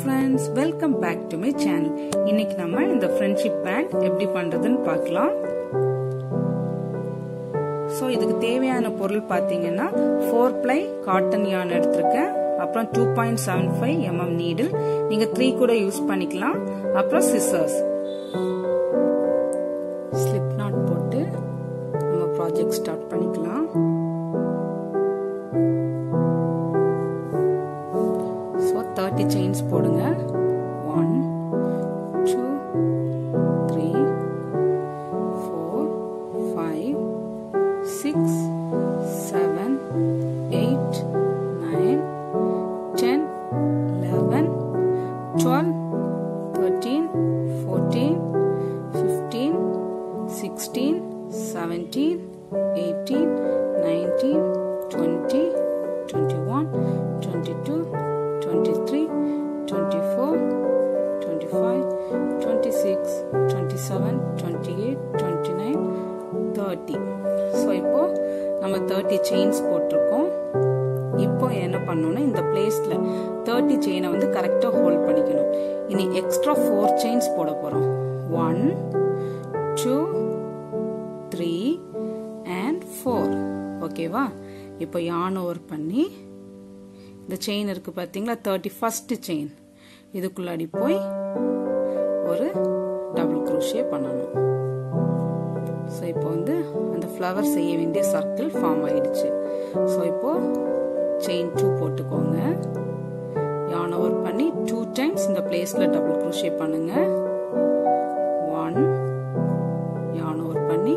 Friends welcome back to my channel இன்னைக்கு நம்ம இந்த ஃப்ரெண்ட்ஷிப் பேண்ட் எப்படி பண்றதுன்னு பார்க்கலாம். ஸோ இதுக்கு தேவையான பொருள் பார்த்தீங்கன்னா ஃபோர் ப்ளை காட்டன் யான் எடுத்திருக்கேன். அப்புறம் two point seven five mm needle நீங்கள் த்ரீ கூட யூஸ் பண்ணிக்கலாம். அப்புறம் சிசர்ஸ் தேர்ட்டி செயின்ஸ் போடுங்க. One two three four five six seven eight nine ten eleven twelve ஒரு தேர்ட்டி செயின்ஸ் போட்டிருக்கோம். இப்போ என்ன பண்ணணும்னா இந்த பிளேஸில் தேர்ட்டி செயினை வந்து கரெக்டாக ஹோல்ட் பண்ணிக்கணும். இனி எக்ஸ்ட்ரா ஃபோர் செயின்ஸ் போட போகிறோம் one two three and four ஓகேவா இப்போ யான் ஓவர் பண்ணி இந்த செயின் இருக்குது பார்த்தீங்களா தேர்ட்டி ஃபஸ்ட்டு செயின் இதுக்குள்ளாடி போய் ஒரு டபுள் குரூஷே பண்ணணும். ஸோ இப்போ வந்து அந்த ஃப்ளவர் செய்ய வேண்டிய சர்க்கிள் ஃபார்ம் ஆயிடுச்சு. ஸோ இப்போ செயின் டூ போட்டுக்கோங்க. யான் ஓவர் பண்ணி டூ டைம்ஸ் இந்த பிளேஸில் டபுள் குரூஷே பண்ணுங்க. ஒன் யான் ஓவர் பண்ணி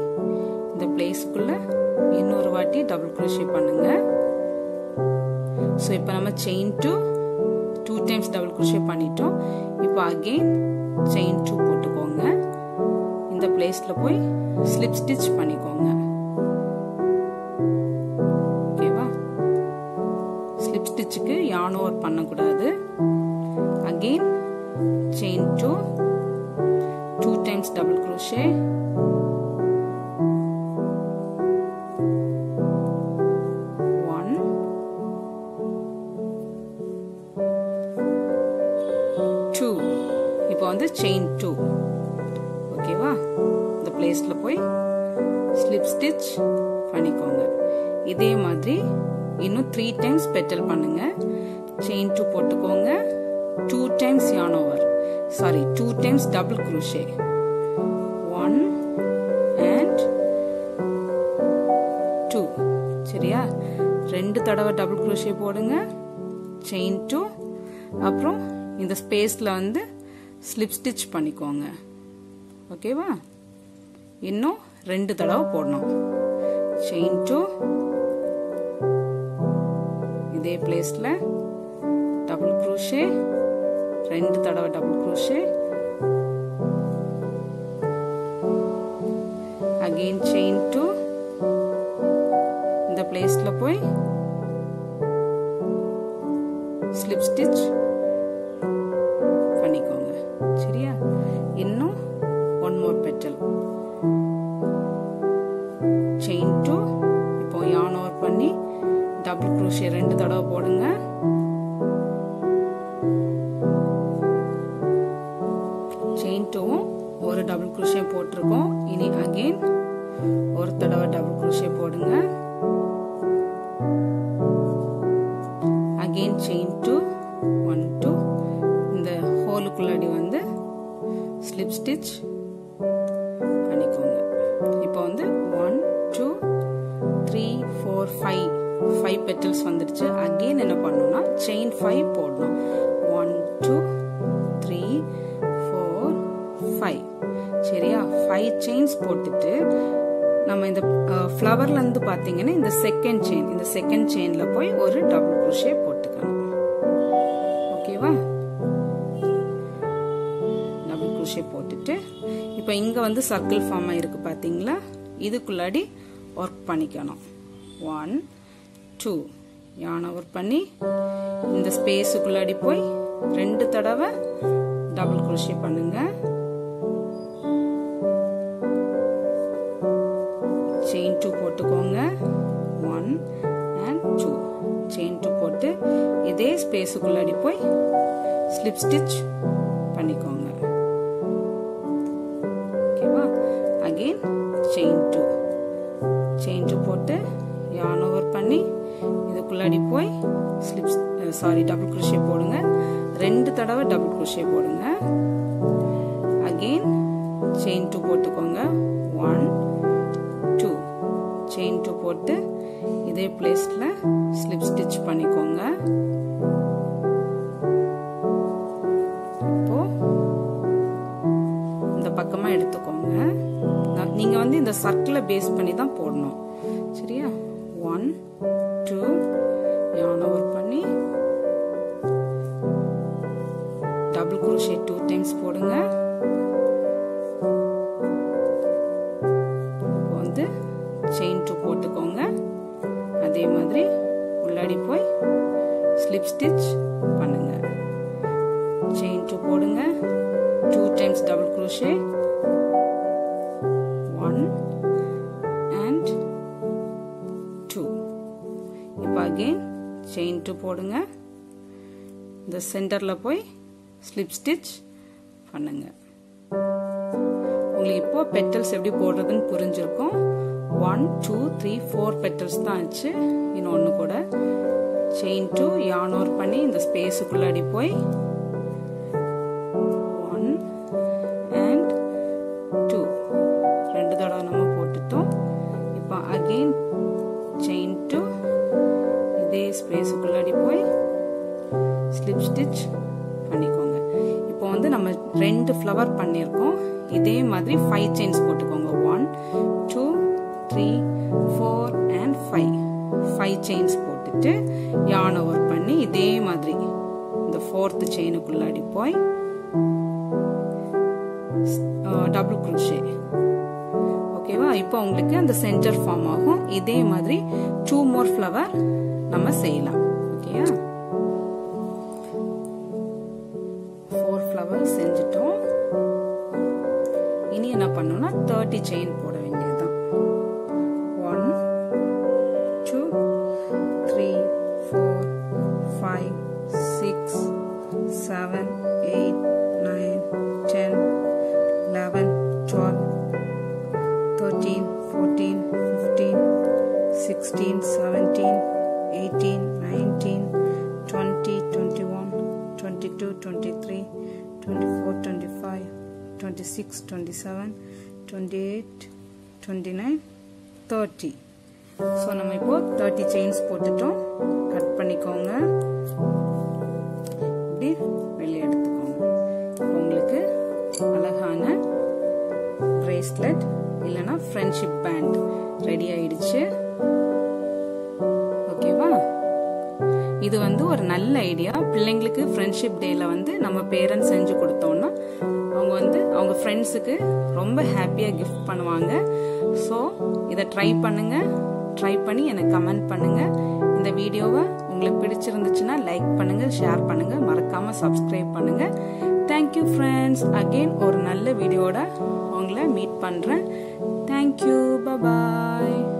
இந்த பிளேஸ்க்குள்ள இன்னொரு வாட்டி டபுள் குரூஷே பண்ணுங்க. ஸோ இப்போ நம்ம chain two two times double crochet பண்ணிட்டோம். இப்போ அகெயின் செயின் டூ போட்டுக்கோங்க. பிளேஸில் போய் ஸ்லிப் ஸ்டிச் பண்ணிக்கோங்க. ஓகேவா ஸ்லிப் ஸ்டிச்சுக்கு யானோ ஒர்க் பண்ணக்கூடாது. Again chain two two times double crochet பிளேஸ்ல போய் ஸ்லிப் ஸ்டிச் பண்ணிக்கோங்க. இதே மாதிரி இன்னும் த்ரீ டைம்ஸ் பெட்டல் பண்ணுங்க. செயின் டூ போட்டுக்கோங்க. Two times yarn over sorry two times double crochet one and two சரியா? ரெண்டு தடவை டபுள் குரூஷே போடுங்க. செயின் டூ அப்புறம் இந்த ஸ்பேஸில் வந்து ஸ்லிப் ஸ்டிச் பண்ணிக்கோங்க. ஓகேவா இன்னும் ரெண்டு தடவை போடணும். செயின் டூ இதே பிளேஸில் டபுள் குரூஷே ரெண்டு தடவை double crochet again chain two இந்த பிளேஸில் போய் ஸ்லிப் ஸ்டிச் டபுள் குரோஷியை ரெண்டு தடவை போடுங்க. செயின் டூவும் ஒரு டபுள் குரோஷியை போட்டிருக்கோம். இனி அகெயின் ஒரு தடவை டபுள் குரோஷியை போடுங்க. Again chain two one two இந்த ஹோலுக்குள்ளாடி வந்து ஸ்லிப் ஸ்டிச் பண்ணிக்கோங்க. இப்போ வந்து one two three four five five petals வந்துடுச்சு. அகெயின் என்ன பண்ணணும்னா செயின் ஃபைவ் போடணும். One two three four five சரியா? ஃபைவ் செயின்ஸ் போட்டுட்டு நம்ம இந்த ஃப்ளவர்லேருந்து பார்த்தீங்கன்னா இந்த செகண்ட் செயின் இந்த செகண்ட் செயினில் போய் ஒரு டபுள் குருஷே போட்டுக்கணும். ஓகேவா டபுள் குருஷே போட்டுட்டு இப்போ இங்கே வந்து சர்க்கிள் ஃபார்ம் இருக்குது பார்த்தீங்களா இதுக்குள்ளாடி ஒர்க் பண்ணிக்கணும். ஒன் டூ யான் ஓவர் பண்ணி இந்த ஸ்பேஸுக்குள்ளாடி போய் ரெண்டு தடவை டபுள் குரோஷே பண்ணுங்க. செயின் டூ போட்டுக்கோங்க. One and two chain two போட்டு இதே ஸ்பேஸுக்குள்ளாடி போய் ஸ்லிப் ஸ்டிச் பண்ணிக்கோங்க. ஓகேவா again chain two chain two போட்டு யான் ஓவர் பண்ணி இதுக்குள்ளாடி போய் ஸ்லிப் சாரி டபுள் குரோஷே போடுங்க. ரெண்டு தடவை டபுள் குரோஷே போடுங்க. அகெயின் செயின் டூ போட்டுக்கோங்க. ஒன் டூ செயின் டூ போட்டு இதே பிளேஸில் ஸ்லிப் ஸ்டிச் பண்ணிக்கோங்க. இப்போ இந்த பக்கமாக எடுத்துக்கோங்க. நீங்கள் வந்து இந்த சர்க்கிளை பேஸ் பண்ணி தான் டபுள் குரோஷே டூ டைம்ஸ் போடுங்க. இப்போ வந்து செயின் டூ போட்டுக்கோங்க. அதே மாதிரி உள்ளாடி போய் ஸ்லிப் ஸ்டிச் பண்ணுங்க. செயின் டூ போடுங்க. Two times double crochet one and two இப்போ அகெயின் செயின் டூ போடுங்க. இந்த சென்டரில் போய் ஸ்லிப் ஸ்டிச் பண்ணுங்க. உங்களுக்கு இப்போ பெட்டல்ஸ் எப்படி போடுறதுன்னு புரிஞ்சிருக்கும். One two three four petals தான் ஆச்சு. இன்னொன்று கூட செயின் டூ யான் பண்ணி இந்த ஸ்பேஸுக்குள்ளாடி போய் ஒன் அண்ட் டூ ரெண்டு தடவை நம்ம போட்டுட்டோம். இப்போ அகெயின் செயின் டூ இதே ஸ்பேஸுக்குள்ளாடி போய் ஸ்லிப் ஸ்டிச் பண்ணிக்கோங்க. வந்து நம்ம ரெண்டு ஃப்ளவர் பண்ணியிருக்கோம். இதே மாதிரி ஃபைவ் செயின்ஸ் போட்டுக்கோங்க. One two three four and five five chains போட்டுட்டு யானை ஒர்க் பண்ணி இதே மாதிரி இந்த ஃபோர்த் செயினுக்குள்ளாடி போய் டபுள் குருஷே ஓகேவா இப்போ உங்களுக்கு அந்த சென்டர் ஃபார்ம் ஆகும். இதே மாதிரி டூ மோர் ஃப்ளவர் நம்ம செய்யலாம். ஓகேயா இனி என்ன பண்ணணும்னா தேர்ட்டி செயின் போட வேண்டியதுதான். One two three four five six seven eight nine ten eleven twelve thirteen fourteen fifteen sixteen seventeen eighteen nineteen twenty twenty one twenty two twenty three twenty four twenty five twenty six twenty seven twenty eight twenty nine thirty so நம்ம இப்போ thirty chains போட்டுட்டோம். Cut பண்ணிக்கோங்க. இப்படி வெளியே எடுத்துக்கோங்க. உங்களுக்கு அழகான bracelet இல்லைன்னா ஃப்ரெண்ட்ஷிப் பேண்ட் ரெடி ஆயிடுச்சு. ஓகேவா? இது வந்து ஒரு நல்ல ஐடியா பிள்ளைங்களுக்கு ஃப்ரெண்ட்ஷிப் டேல வந்து நம்ம பேரண்ட்ஸ் செஞ்சு கொடுத்தோம்னா அவங்க வந்து அவங்க ஃப்ரெண்ட்ஸுக்கு ரொம்ப ஹாப்பியாக கிஃப்ட் பண்ணுவாங்க. ஸோ இதை ட்ரை பண்ணுங்க. ட்ரை பண்ணி எனக்கு கமெண்ட் பண்ணுங்க. இந்த வீடியோவை உங்களுக்கு பிடிச்சிருந்துச்சுன்னா லைக் பண்ணுங்க ஷேர் பண்ணுங்க. மறக்காம சப்ஸ்கிரைப் பண்ணுங்க. தேங்க்யூ ஃப்ரெண்ட்ஸ் அகெயின் ஒரு நல்ல வீடியோட உங்களை மீட் பண்ணுறேன் தேங்க்யூ பபாய்